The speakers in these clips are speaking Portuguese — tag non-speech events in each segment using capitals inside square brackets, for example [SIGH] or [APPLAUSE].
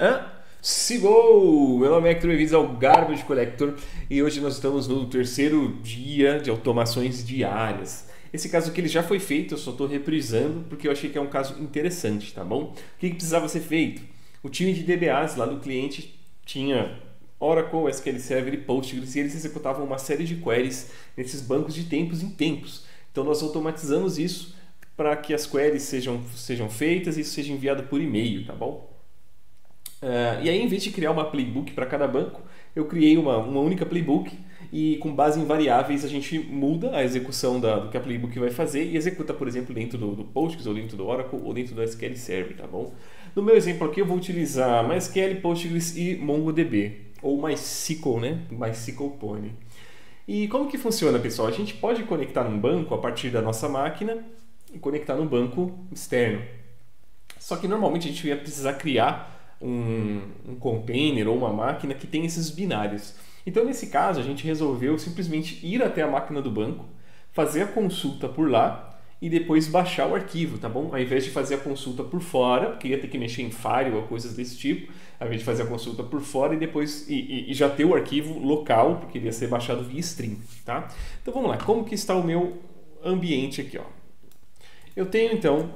Hã? Sigou! Meu nome é Hector, bem-vindos ao Garbage Collector e hoje nós estamos no terceiro dia de automações diárias. Esse caso aqui ele já foi feito, eu só estou reprisando porque eu achei que é um caso interessante, tá bom? O que, que precisava ser feito? O time de DBAs lá do cliente tinha Oracle, SQL Server e Postgres e eles executavam uma série de queries nesses bancos de tempos em tempos. Então nós automatizamos isso para que as queries sejam, sejam feitas e isso seja enviado por e-mail, tá bom? Uh, e aí, em vez de criar uma playbook para cada banco, eu criei uma, uma única playbook e com base em variáveis a gente muda a execução da, do que a playbook vai fazer e executa, por exemplo, dentro do, do Postgres, ou dentro do Oracle, ou dentro do SQL Server, tá bom? No meu exemplo aqui eu vou utilizar MySQL, Postgres e MongoDB, ou MySQL, né? MySQL Pony. E como que funciona, pessoal? A gente pode conectar um banco a partir da nossa máquina e conectar no banco externo. Só que normalmente a gente ia precisar criar um, um container ou uma máquina que tem esses binários. Então, nesse caso, a gente resolveu simplesmente ir até a máquina do banco, fazer a consulta por lá e depois baixar o arquivo, tá bom? Ao invés de fazer a consulta por fora, porque ia ter que mexer em Fire ou coisas desse tipo, ao invés de fazer a consulta por fora e depois e, e, já ter o arquivo local, porque iria ser baixado via stream, tá? Então vamos lá, como que está o meu ambiente aqui, ó? Eu tenho então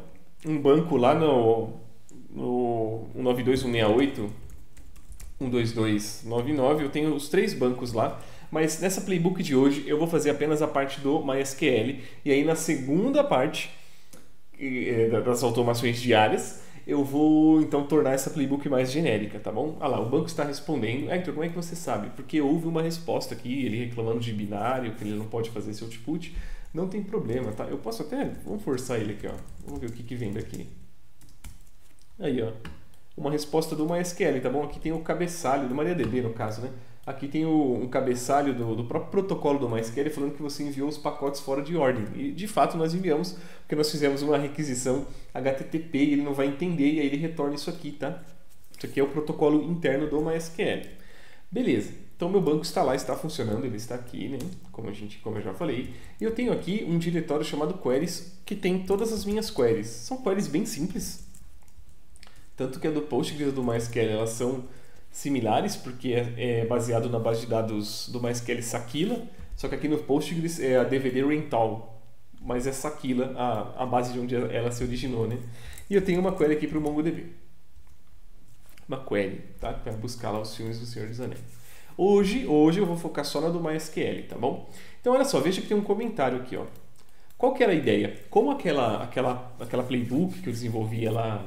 um banco lá no no 192, 12299, eu tenho os três bancos lá, mas nessa playbook de hoje eu vou fazer apenas a parte do MySQL e aí na segunda parte é, das automações diárias eu vou então tornar essa playbook mais genérica, tá bom? Ah lá, o banco está respondendo. Hector, como é que você sabe? Porque houve uma resposta aqui, ele reclamando de binário, que ele não pode fazer esse output. Não tem problema, tá? Eu posso até, vamos forçar ele aqui, ó. Vamos ver o que, que vem daqui. Aí, ó. Uma resposta do MySQL, tá bom? Aqui tem o cabeçalho, do MariaDB no caso, né? Aqui tem o, um cabeçalho do, do próprio protocolo do MySQL falando que você enviou os pacotes fora de ordem. E de fato nós enviamos, porque nós fizemos uma requisição HTTP e ele não vai entender e aí ele retorna isso aqui, tá? Isso aqui é o protocolo interno do MySQL. Beleza. Então meu banco está lá, está funcionando, ele está aqui, né? Como a gente, como eu já falei. E eu tenho aqui um diretório chamado queries que tem todas as minhas queries. São queries bem simples, tanto que a do Postgres e do MySQL elas são similares, porque é, é baseado na base de dados do MySQL Sakila, só que aqui no Postgres é a DVD Rental, mas é Sakila a, a base de onde ela se originou, né? E eu tenho uma query aqui para o MongoDB. Uma query, tá? Para buscar lá os filmes do Senhor dos Anéis. Hoje, hoje eu vou focar só na do MySQL, tá bom? Então olha só, veja que tem um comentário aqui, ó. Qual que era a ideia? Como aquela, aquela, aquela playbook que eu desenvolvia lá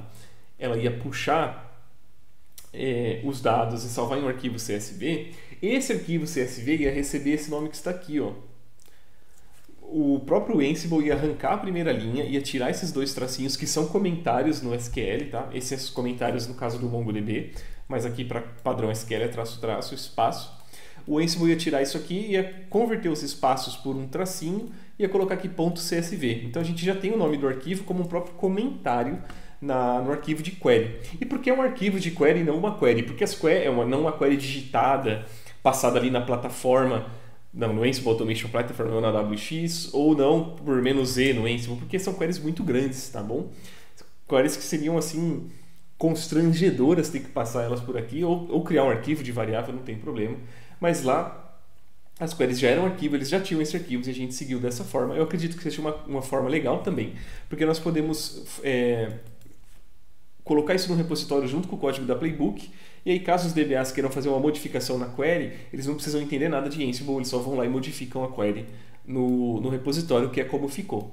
ela ia puxar é, os dados e salvar em um arquivo CSV, esse arquivo CSV ia receber esse nome que está aqui, ó. O próprio Ansible ia arrancar a primeira linha, ia tirar esses dois tracinhos que são comentários no SQL, tá? Esses comentários no caso do MongoDB, mas aqui para padrão SQL é traço, traço, espaço. O Ansible ia tirar isso aqui, ia converter os espaços por um tracinho, ia colocar aqui ponto .csv. Então a gente já tem o nome do arquivo como um próprio comentário na, no arquivo de query. E por que um arquivo de query e não uma query? Porque as query, é uma, não uma query digitada, passada ali na plataforma, não, no Ansible Automation Platform ou na WX, ou não por menos Z no Ansible, porque são queries muito grandes, tá bom? Queries que seriam assim constrangedoras ter que passar elas por aqui, ou, ou criar um arquivo de variável, não tem problema. Mas lá as queries já eram arquivo, eles já tinham esse arquivo e a gente seguiu dessa forma. Eu acredito que seja uma, uma forma legal também, porque nós podemos é, colocar isso no repositório junto com o código da Playbook. E aí, caso os DBAs queiram fazer uma modificação na query, eles não precisam entender nada de Ansible, eles só vão lá e modificam a query no, no repositório, que é como ficou.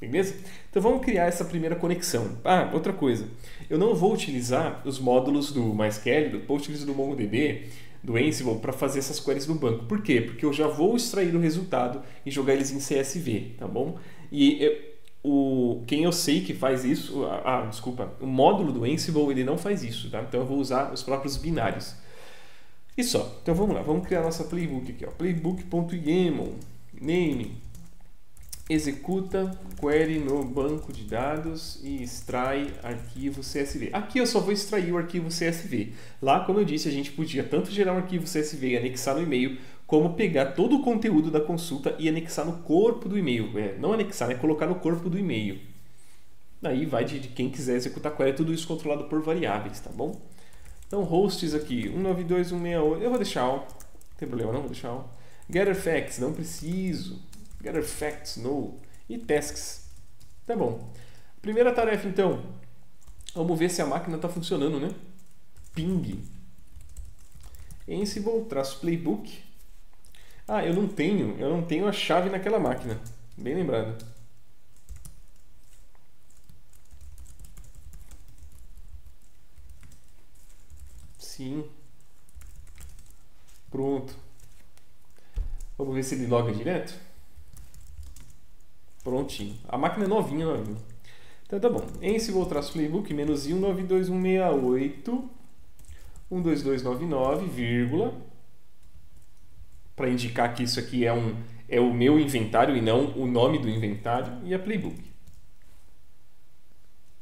Beleza? Então vamos criar essa primeira conexão. Ah, outra coisa. Eu não vou utilizar os módulos do MySQL, Postgres e do MongoDB, do Ansible, para fazer essas queries no banco. Por quê? Porque eu já vou extrair o resultado e jogar eles em CSV, tá bom? E o, quem eu sei que faz isso, ah, desculpa, o módulo do Ansible ele não faz isso, tá? Então eu vou usar os próprios binários. E só. Então vamos lá, vamos criar nossa playbook aqui, ó. playbook.yaml, name, executa query no banco de dados e extrai arquivo CSV. Aqui eu só vou extrair o arquivo CSV. Lá, como eu disse, a gente podia tanto gerar um arquivo CSV e anexar no e-mail, como pegar todo o conteúdo da consulta e anexar no corpo do e-mail. É, não anexar, é colocar no corpo do e-mail. Aí vai de, de, quem quiser executar query, tudo isso controlado por variáveis, tá bom? Então, hosts aqui, 192.168, eu vou deixar all, não tem problema não, vou deixar all. Facts, não preciso. Getter facts, no. E tasks, tá bom. Primeira tarefa, então, vamos ver se a máquina está funcionando, né? Ping. Ansible, traço playbook. Ah, eu não tenho, eu não tenho a chave naquela máquina. Bem lembrado. Sim. Pronto. Vamos ver se ele loga direto. Prontinho. A máquina é novinha, novinha. Então tá bom. Ansible traço playbook menos 192168 12299, vírgula. Para indicar que isso aqui é, um, é o meu inventário e não o nome do inventário. E a playbook.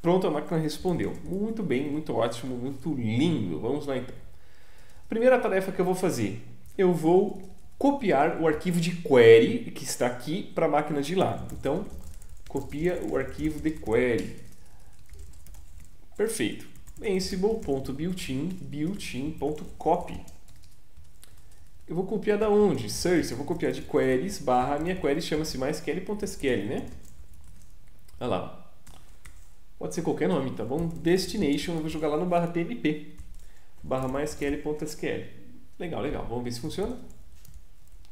Pronto, a máquina respondeu. Muito bem, muito ótimo, muito lindo. Vamos lá então. Primeira tarefa que eu vou fazer. Eu vou copiar o arquivo de query que está aqui para a máquina de lá. Então, copia o arquivo de query. Perfeito. Ansible.builtin, builtin.copy. Eu vou copiar da onde? Search, eu vou copiar de queries barra, minha query chama-se mysql.sql, né? Olha lá, Pode ser qualquer nome, tá bom? Destination, eu vou jogar lá no barra tmp, barra mysql.sql. Legal, legal. Vamos ver se funciona.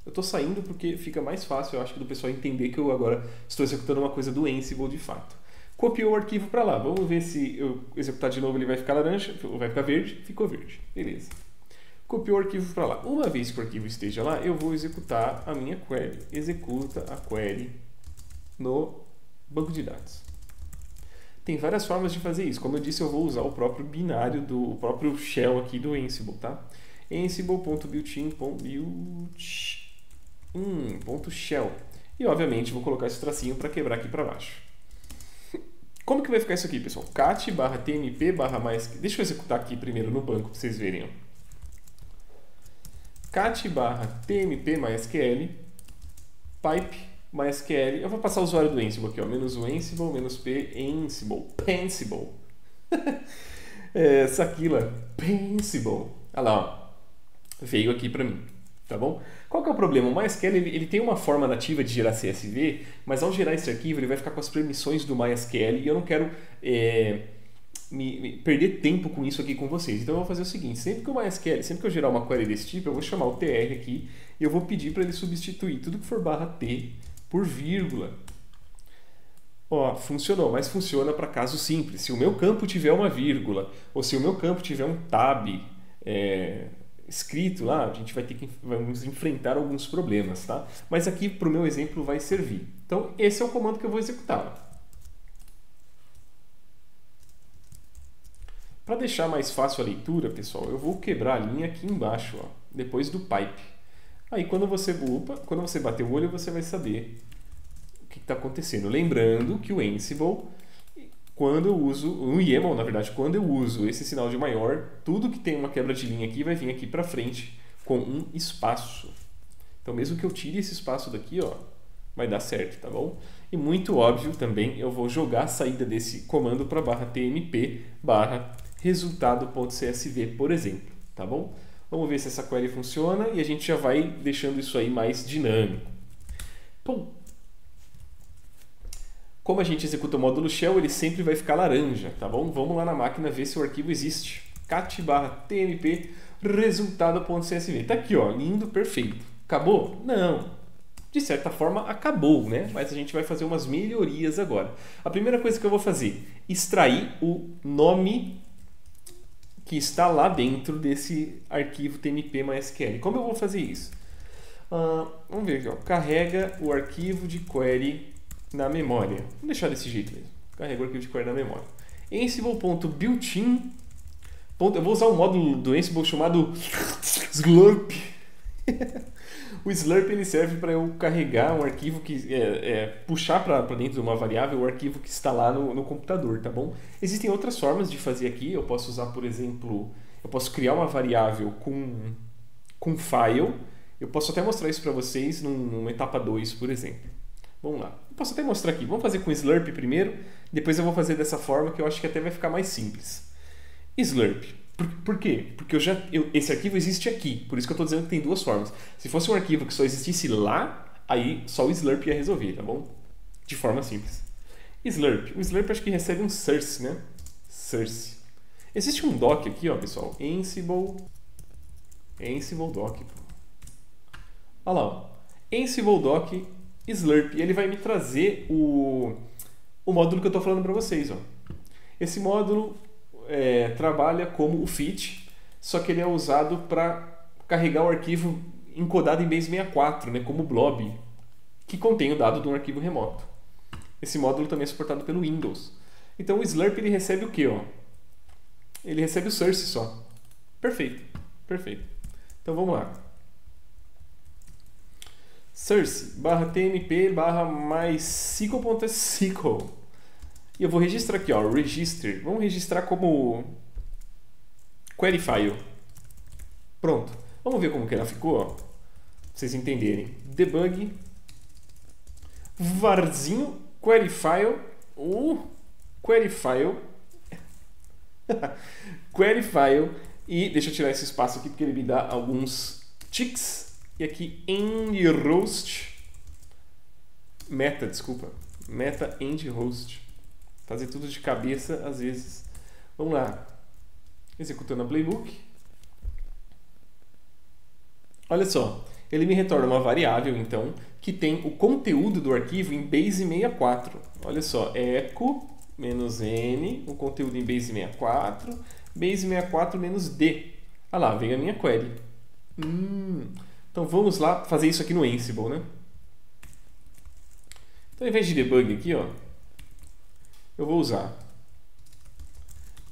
Eu estou saindo porque fica mais fácil, eu acho, do pessoal entender que eu agora estou executando uma coisa do Ansible de fato. Copiou o arquivo para lá. Vamos ver se eu executar de novo ele vai ficar laranja, vai ficar verde. Ficou verde. Beleza. Copiou o arquivo para lá. Uma vez que o arquivo esteja lá, eu vou executar a minha query. Executa a query no banco de dados. Tem várias formas de fazer isso. Como eu disse, eu vou usar o próprio binário do próprio shell aqui do Ansible, tá? Ansible.builtin.built.shell e obviamente vou colocar esse tracinho para quebrar aqui para baixo. Como que vai ficar isso aqui, pessoal? cat barra tmp barra mais... Deixa eu executar aqui primeiro no banco para vocês verem. Cat barra tmp mysql pipe MySQL. Eu vou passar o usuário do Ansible aqui, ó. Menos o Ansible, menos P, Ansible. Pensible. [LAUGHS] é, Saquila. Pensible. Olha lá, ó. Veio aqui para mim. Tá bom? Qual que é o problema? O MySQL ele, ele, tem uma forma nativa de gerar CSV, mas ao gerar esse arquivo ele vai ficar com as permissões do MySQL e eu não quero é, me, me, perder tempo com isso aqui com vocês. Então eu vou fazer o seguinte: sempre que o MySQL, sempre que eu gerar uma query desse tipo, eu vou chamar o TR aqui e eu vou pedir para ele substituir tudo que for barra T por vírgula. Ó, funcionou, mas funciona para caso simples. Se o meu campo tiver uma vírgula, ou se o meu campo tiver um tab é, escrito lá, a gente vai ter que vamos enfrentar alguns problemas, tá? Mas aqui para o meu exemplo vai servir. Então esse é o comando que eu vou executar. Para deixar mais fácil a leitura, pessoal, eu vou quebrar a linha aqui embaixo, ó, depois do pipe. Aí quando você quando você bater o olho, você vai saber o que está acontecendo. Lembrando que o Ansible, quando eu uso, o YAML, na verdade, quando eu uso esse sinal de maior, tudo que tem uma quebra de linha aqui vai vir aqui para frente com um espaço. Então mesmo que eu tire esse espaço daqui, ó, vai dar certo, tá bom? E muito óbvio também, eu vou jogar a saída desse comando para barra tmp barra resultado.csv, por exemplo, tá bom? Vamos ver se essa query funciona e a gente já vai deixando isso aí mais dinâmico. Bom, como a gente executa o módulo shell, ele sempre vai ficar laranja, tá bom? Vamos lá na máquina ver se o arquivo existe. cat tmp resultado.csv. Tá aqui, ó, lindo, perfeito. Acabou? Não. De certa forma, acabou, né? Mas a gente vai fazer umas melhorias agora. A primeira coisa que eu vou fazer, extrair o nome que está lá dentro desse arquivo tmp MySQL. Como eu vou fazer isso? Uh, vamos ver aqui, ó. carrega o arquivo de query na memória. Vamos deixar desse jeito mesmo. Carrega o arquivo de query na memória. Ansible.builtin. Eu vou usar um módulo do Ansible chamado [LAUGHS] Slurp. [LAUGHS] O Slurp ele serve para eu carregar um arquivo que é, é puxar para dentro de uma variável o arquivo que está lá no, no, computador, tá bom? Existem outras formas de fazer aqui. Eu posso usar, por exemplo, eu posso criar uma variável com com file. Eu posso até mostrar isso para vocês num, numa etapa 2, por exemplo. Vamos lá. Eu posso até mostrar aqui. Vamos fazer com Slurp primeiro, depois eu vou fazer dessa forma que eu acho que até vai ficar mais simples. Slurp. Por, por quê? Porque eu já, eu, esse arquivo existe aqui, por isso que eu estou dizendo que tem duas formas. Se fosse um arquivo que só existisse lá, aí só o Slurp ia resolver, tá bom? De forma simples. Slurp. O Slurp acho que recebe um source, né? Source. Existe um doc aqui, ó, pessoal. Ansible. Ansible doc. Olha lá, ó. Ansible doc Slurp. Ele vai me trazer o, o módulo que eu estou falando para vocês, ó. Esse módulo é, trabalha como o fit, só que ele é usado para carregar o arquivo encodado em base 64, né, como blob, que contém o dado de um arquivo remoto. Esse módulo também é suportado pelo Windows. Então o Slurp ele recebe o que? Ele recebe o source só. Perfeito, perfeito. Então vamos lá. Source barra tmp barra mysql.sql e eu vou registrar aqui, ó, register. Vamos registrar como query file. Pronto. Vamos ver como que ela ficou, ó. Pra vocês entenderem. Debug varzinho query file uh, query file [LAUGHS] query file e deixa eu tirar esse espaço aqui porque ele me dá alguns ticks e aqui end host meta, desculpa, meta end host fazer tudo de cabeça às vezes. Vamos lá. Executando a playbook. Olha só, ele me retorna uma variável, então, que tem o conteúdo do arquivo em base 64. Olha só, echo n, o conteúdo em base 64, base 64 menos d. Olha lá, veio a minha query. Hum, então vamos lá fazer isso aqui no Ansible, né? Então, ao invés de debug aqui, ó, eu vou usar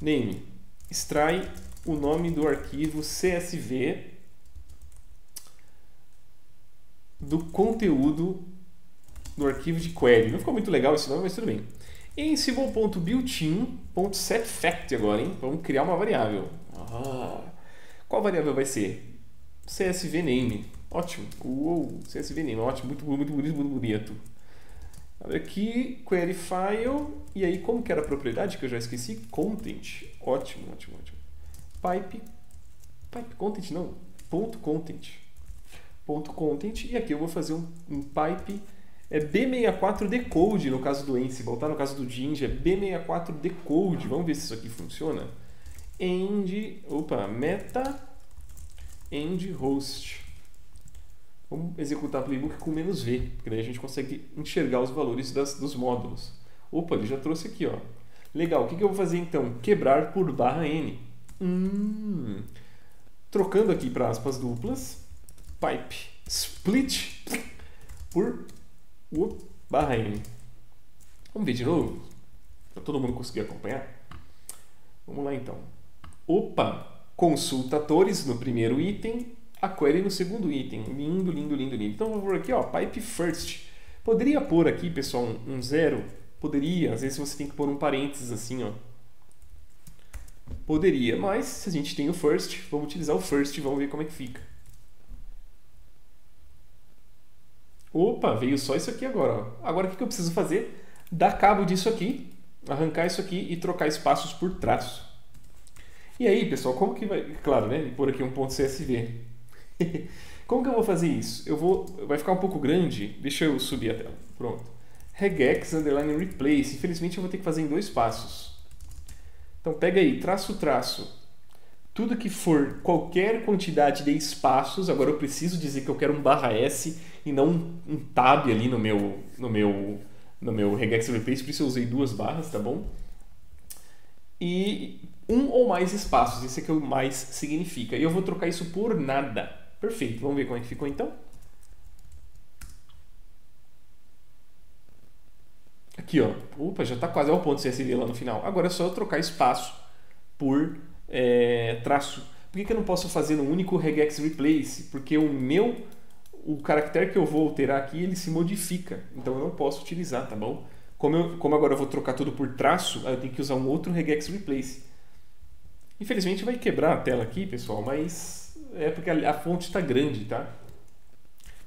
name, extrai o nome do arquivo CSV do conteúdo do arquivo de query. Não ficou muito legal esse nome, mas tudo bem. Ansible.builtin.setFact agora, hein? Vamos criar uma variável. Ah, qual variável vai ser? CSV name. Ótimo. Uou, CSV name. Ótimo. Muito, muito bonito, muito bonito. Aqui, query file, e aí como que era a propriedade que eu já esqueci? Content. Ótimo, ótimo, ótimo. Pipe, pipe content não, ponto content. Ponto content, e aqui eu vou fazer um, um pipe é B64 decode no caso do Ansible, tá? No caso do Jinja é B64 decode. Vamos ver se isso aqui funciona. End, opa, meta end host. Vamos executar playbook com menos V, porque daí a gente consegue enxergar os valores das, dos módulos. Opa, ele já trouxe aqui, ó. Legal, o que, que eu vou fazer então? Quebrar por barra N. Hum. Trocando aqui para aspas duplas, pipe split por barra N. Vamos ver de novo? Para todo mundo conseguir acompanhar? Vamos lá então. Opa! Consultadores no primeiro item, a query no segundo item. Lindo, lindo, lindo, lindo. Então, vou pôr aqui, ó, pipe first. Poderia pôr aqui, pessoal, um, zero? Poderia. Às vezes você tem que pôr um parênteses assim, ó. Poderia, mas se a gente tem o first, vamos utilizar o first e vamos ver como é que fica. Opa, veio só isso aqui agora. Ó. Agora o que eu preciso fazer? Dar cabo disso aqui, arrancar isso aqui e trocar espaços por traço. E aí, pessoal, como que vai... Claro, né? Pôr aqui um ponto CSV. [LAUGHS] Como que eu vou fazer isso? Eu vou, vai ficar um pouco grande. Deixa eu subir a tela. Pronto. Regex underline replace. Infelizmente eu vou ter que fazer em dois passos. Então pega aí, traço, traço. Tudo que for qualquer quantidade de espaços, agora eu preciso dizer que eu quero um barra S e não um, tab ali no meu, no meu, no meu regex replace, por isso eu usei duas barras, tá bom? E um ou mais espaços, isso é que o mais significa. E eu vou trocar isso por nada. Perfeito. Vamos ver como é que ficou então? Aqui, ó. Opa, já está quase ao ponto CSV lá no final. Agora é só eu trocar espaço por é, traço. Por que, que eu não posso fazer no único regex replace? Porque o meu, o caractere que eu vou alterar aqui, ele se modifica. Então eu não posso utilizar, tá bom? Como, eu, como agora eu vou trocar tudo por traço, eu tenho que usar um outro regex replace. Infelizmente vai quebrar a tela aqui, pessoal, mas é porque a, fonte está grande, tá?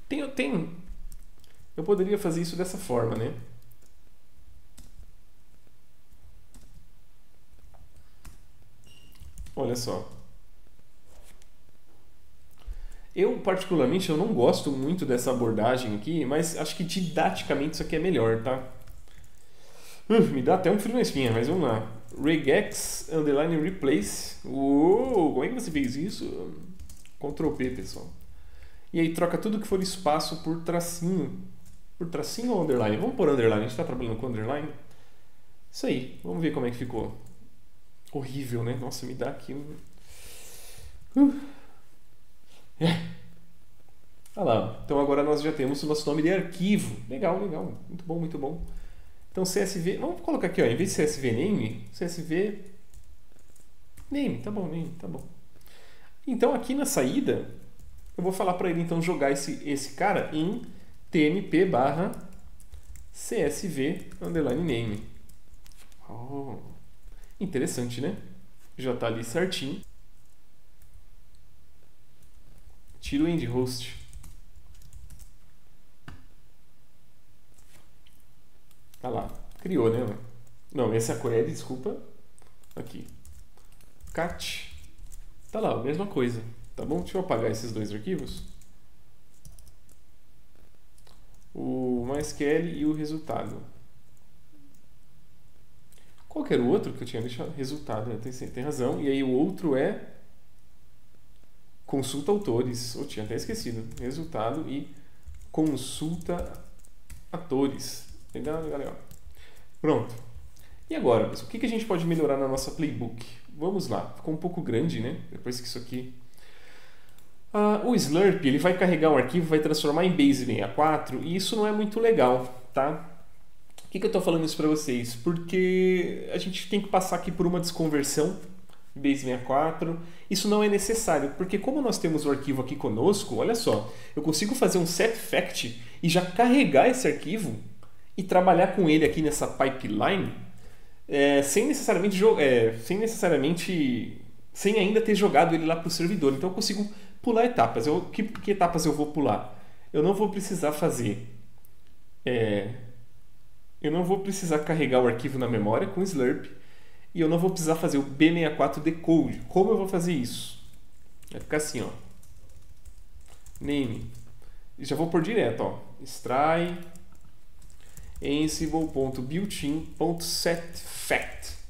Tem, tem, eu poderia fazer isso dessa forma, né? Olha só. Eu, particularmente, eu não gosto muito dessa abordagem aqui, mas acho que didaticamente isso aqui é melhor, tá? Uh, me dá até um frio na espinha, mas vamos lá. regex underline replace. Uou, como é que você fez isso? Ctrl P, pessoal. E aí troca tudo que for espaço por tracinho. Por tracinho ou underline? Vamos por underline, a gente está trabalhando com underline. Isso aí, vamos ver como é que ficou. Horrível, né? Nossa, me dá aqui um... Uh. É. Olha lá, então agora nós já temos o nosso nome de arquivo. Legal, legal. Muito bom, muito bom. Então CSV, vamos colocar aqui, ó, em vez de CSV name, CSV name, tá bom, name, tá bom. Então aqui na saída, eu vou falar para ele então jogar esse, esse cara em tmp barra csv underline name. Oh, interessante, né? Já está ali certinho. Tira o end host. Tá lá. Criou, né? Não, essa é a query, desculpa. Aqui. Cat. Tá lá, a mesma coisa. Tá bom? Deixa eu apagar esses dois arquivos. O MySQL e o resultado. Qual era o outro que eu tinha deixado? Resultado, tem, tem razão. E aí o outro é consulta autores. Eu tinha até esquecido. Resultado e consulta atores. Legal, legal, legal. Pronto. E agora, o que a gente pode melhorar na nossa playbook? Vamos lá. Ficou um pouco grande, né? Depois que isso aqui... Ah, o Slurp ele vai carregar um arquivo, vai transformar em Base 64 e isso não é muito legal, tá? Por que, que eu estou falando isso para vocês? Porque a gente tem que passar aqui por uma desconversão Base 64. Isso não é necessário, porque como nós temos o arquivo aqui conosco, olha só, eu consigo fazer um set fact e já carregar esse arquivo e trabalhar com ele aqui nessa pipeline é, sem necessariamente é, sem necessariamente sem ainda ter jogado ele lá para o servidor. Então eu consigo pular etapas. Eu, que, que, etapas eu vou pular? Eu não vou precisar fazer é, eu não vou precisar carregar o arquivo na memória com Slurp e eu não vou precisar fazer o B64 decode. Como eu vou fazer isso? Vai ficar assim, ó. Name. E já vou por direto, ó. Extrai ansible.builtin.setFact.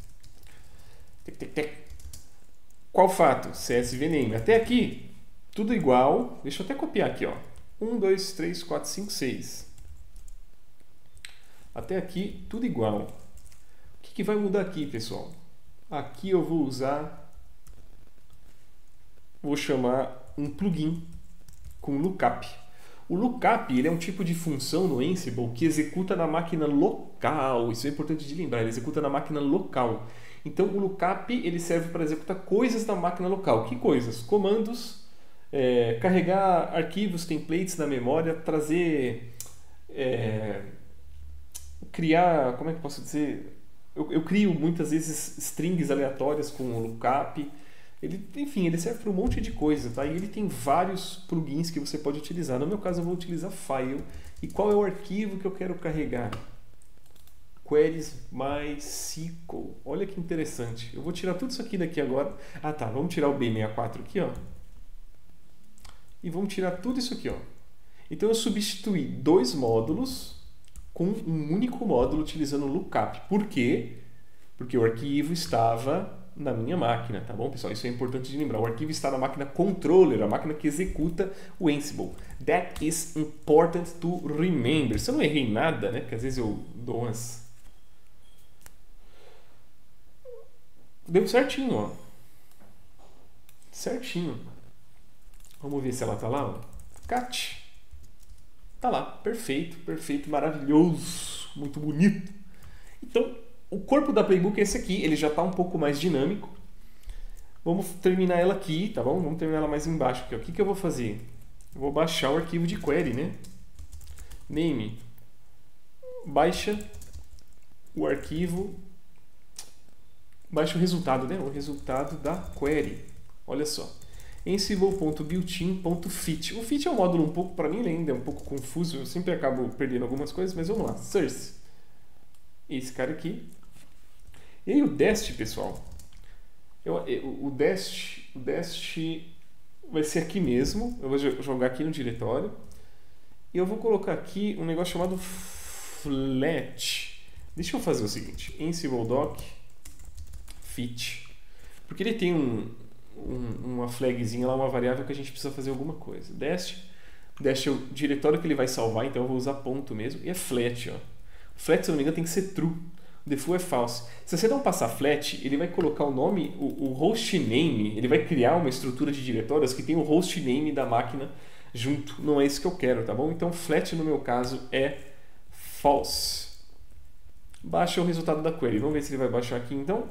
Qual fato? CSV name. Até aqui, tudo igual. Deixa eu até copiar aqui, ó. 1, 2, 3, 4, 5, 6. Até aqui, tudo igual. O que, que vai mudar aqui, pessoal? Aqui eu vou usar, vou chamar um plugin com lookup. O lookup ele é um tipo de função no Ansible que executa na máquina local. Isso é importante de lembrar, ele executa na máquina local. Então o lookup ele serve para executar coisas na máquina local. Que coisas? Comandos, é, carregar arquivos, templates na memória, trazer, é, criar, como é que posso dizer? Eu, eu, crio muitas vezes strings aleatórias com o lookup. Ele, enfim, ele serve para um monte de coisa, tá? E ele tem vários plugins que você pode utilizar. No meu caso, eu vou utilizar file. E qual é o arquivo que eu quero carregar? Queries MySQL. Olha que interessante. Eu vou tirar tudo isso aqui daqui agora. Ah, tá. Vamos tirar o B64 aqui, ó. E vamos tirar tudo isso aqui, ó. Então eu substituí dois módulos com um único módulo utilizando lookup. Por quê? Porque o arquivo estava na minha máquina, tá bom, pessoal? Isso é importante de lembrar. O arquivo está na máquina controller, a máquina que executa o Ansible. That is important to remember. Se eu não errei nada, né? Porque às vezes eu dou umas... Deu certinho, ó. Certinho. Vamos ver se ela tá lá, ó. Cat. Tá lá, perfeito, perfeito, maravilhoso, muito bonito. Então, o corpo da playbook é esse aqui, ele já está um pouco mais dinâmico. Vamos terminar ela aqui, tá bom? Vamos terminar ela mais embaixo aqui. O que, que eu vou fazer? Eu vou baixar o arquivo de query, né? Name. Baixa o arquivo. Baixa o resultado, né? O resultado da query. Olha só ansible.builtin.fit. O fit é um módulo um pouco, para mim, ainda é um pouco confuso, eu sempre acabo perdendo algumas coisas, mas vamos lá. Source. Esse cara aqui. E aí o dest, pessoal. Eu, eu, o Dest, o Dest vai ser aqui mesmo. Eu vou jogar aqui no diretório. E eu vou colocar aqui um negócio chamado flat. Deixa eu fazer o seguinte. Ansible doc fit. Porque ele tem um, um, uma flagzinha lá, uma variável que a gente precisa fazer alguma coisa. Dest, Dest é o diretório que ele vai salvar, então eu vou usar ponto mesmo. E é flat, ó. Flat, se eu não me engano, tem que ser true. Default é false. Se você não passar flat, ele vai colocar o nome, o, o host name, ele vai criar uma estrutura de diretórios que tem o host name da máquina junto. Não é isso que eu quero, tá bom? Então flat no meu caso é false. Baixa o resultado da query. Vamos ver se ele vai baixar aqui então.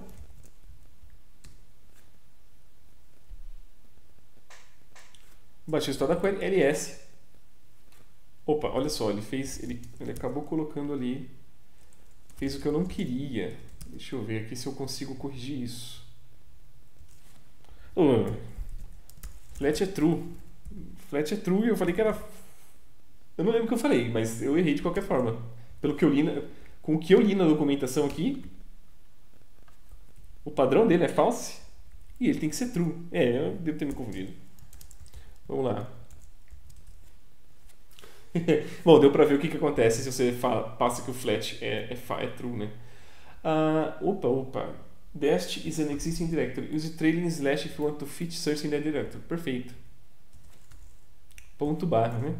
Baixei o resultado da query, ls. Opa, olha só, ele fez, ele, ele acabou colocando ali fez o que eu não queria. Deixa eu ver aqui se eu consigo corrigir isso. Oh, flat é true. Flat é true e eu falei que era. Eu não lembro o que eu falei, mas eu errei de qualquer forma. Pelo que eu li, na... com o que eu li na documentação aqui, o padrão dele é false e ele tem que ser true. É, eu devo ter me confundido. Vamos lá. [LAUGHS] Bom, deu para ver o que, que acontece se você fala, passa que o flat é, é, é true, né? Uh, opa, opa. Dest is an existing directory. Use trailing slash if you want to fit search in that directory. Perfeito. Ponto barra, né?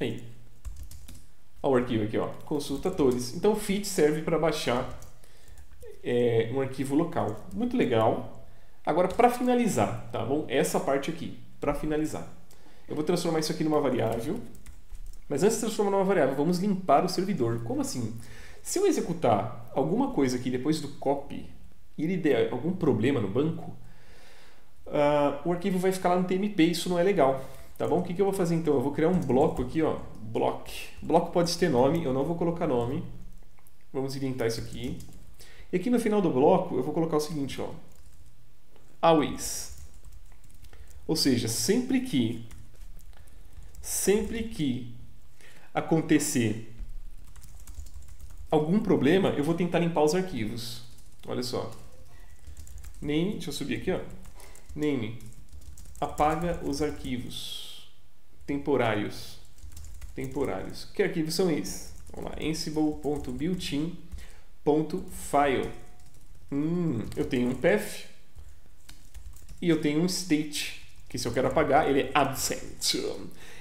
Aí. Olha o arquivo aqui, ó. Consulta todos. Então, fit serve para baixar é, um arquivo local. Muito legal. Agora, para finalizar, tá bom? Essa parte aqui, para finalizar. Eu vou transformar isso aqui numa variável. Mas antes de transformar numa variável, vamos limpar o servidor. Como assim? Se eu executar alguma coisa aqui depois do copy e ele der algum problema no banco, uh, o arquivo vai ficar lá no TMP isso não é legal. Tá bom? O que, que eu vou fazer então? Eu vou criar um bloco aqui, ó. Block. Bloco pode ter nome, eu não vou colocar nome. Vamos inventar isso aqui. E aqui no final do bloco eu vou colocar o seguinte, ó always. Ou seja, sempre que sempre que acontecer algum problema, eu vou tentar limpar os arquivos. Olha só. Name, deixa eu subir aqui, ó. Name. Apaga os arquivos temporários. Temporários. Que arquivos são esses? Vamos lá. ansible.builtin.file. Hum, eu tenho um path e eu tenho um state, que se eu quero apagar, ele é absent.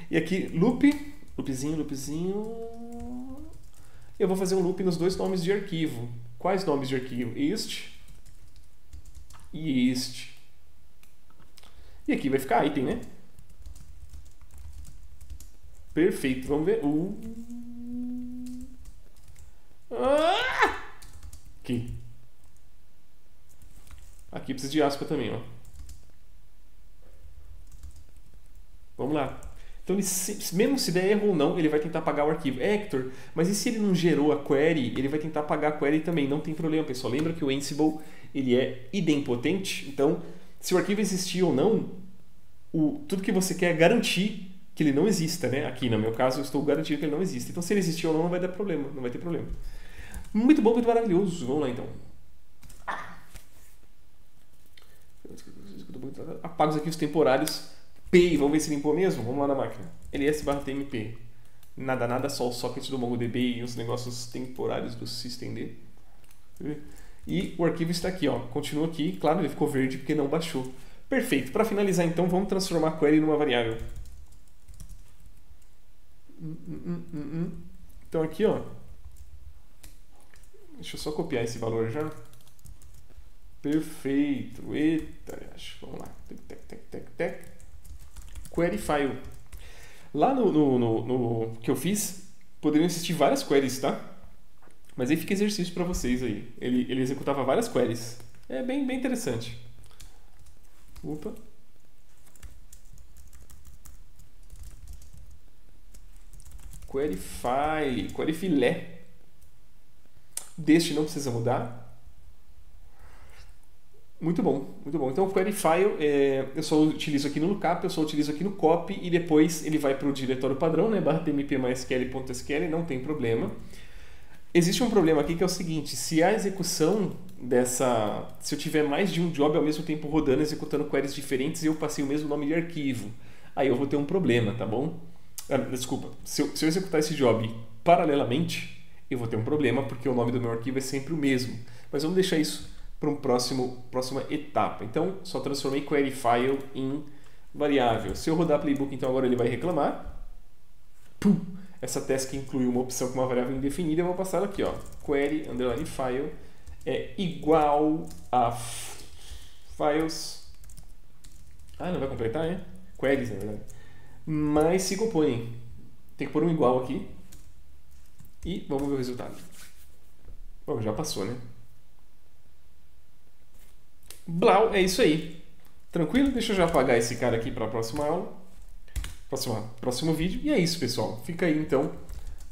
E aqui, loop, loopzinho, loopzinho. Eu vou fazer um loop nos dois nomes de arquivo. Quais nomes de arquivo? Este e este. E aqui vai ficar item, né? Perfeito, vamos ver. Uh. Ah! Aqui. Aqui precisa de aspa também, ó. Vamos lá. Então, ele, mesmo se der erro ou não, ele vai tentar apagar o arquivo. É, Hector, mas e se ele não gerou a query? Ele vai tentar apagar a query também. Não tem problema, pessoal. Lembra que o Ansible ele é idempotente. Então, se o arquivo existir ou não, o, tudo que você quer é garantir que ele não exista. Né? Aqui, no meu caso, eu estou garantindo que ele não existe. Então, se ele existir ou não, não vai dar problema. Não vai ter problema. Muito bom, muito maravilhoso. Vamos lá, então. Apago os arquivos temporários P, vamos ver se limpou mesmo? Vamos lá na máquina. ls barra tmp. Nada, nada, só o socket do MongoDB e os negócios temporários do systemd. E o arquivo está aqui, ó. Continua aqui. Claro, ele ficou verde porque não baixou. Perfeito. Para finalizar, então, vamos transformar a query numa variável. Então, aqui, ó. Deixa eu só copiar esse valor já. Perfeito. Eita, acho. Vamos lá. Tec, tec, tec, tec, tec query file. Lá no, no, no, no que eu fiz, poderiam existir várias queries, tá? Mas aí fica exercício para vocês aí. Ele, ele executava várias queries. É bem, bem interessante. Opa. Query file, query filé. Deste não precisa mudar. Muito bom, muito bom. Então o query file é, eu só utilizo aqui no lookup, eu só utilizo aqui no copy e depois ele vai para o diretório padrão, né? barra tmp.sql.sql, não tem problema. existe um problema aqui que é o seguinte: se a execução dessa. Se eu tiver mais de um job ao mesmo tempo rodando, executando queries diferentes e eu passei o mesmo nome de arquivo, aí eu vou ter um problema, tá bom? Ah, desculpa, se eu, se eu executar esse job paralelamente, eu vou ter um problema porque o nome do meu arquivo é sempre o mesmo. Mas vamos deixar isso para uma próxima etapa. Então, só transformei query file em variável. Se eu rodar playbook, então agora ele vai reclamar. Pum! Essa task inclui uma opção com uma variável indefinida, eu vou passar aqui, ó. Query underline file é igual a files. Ah, não vai completar, é? Queries, na verdade. Mas se compõem. Tem que pôr um igual aqui. E vamos ver o resultado. Bom, já passou, né? Blau, é isso aí. Tranquilo? Deixa eu já apagar esse cara aqui para a próxima aula. Próxima, próximo vídeo. E é isso, pessoal. Fica aí, então,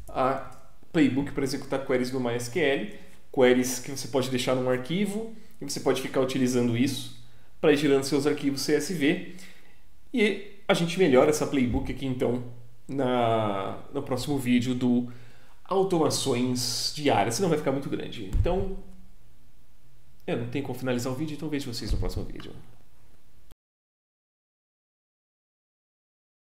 a playbook para executar queries no MySQL. Queries que você pode deixar num arquivo e você pode ficar utilizando isso para ir gerando seus arquivos CSV. E a gente melhora essa playbook aqui, então, na, no próximo vídeo do automações diárias, senão vai ficar muito grande. Então, não tenho como finalizar o vídeo, então vejo vocês no próximo vídeo.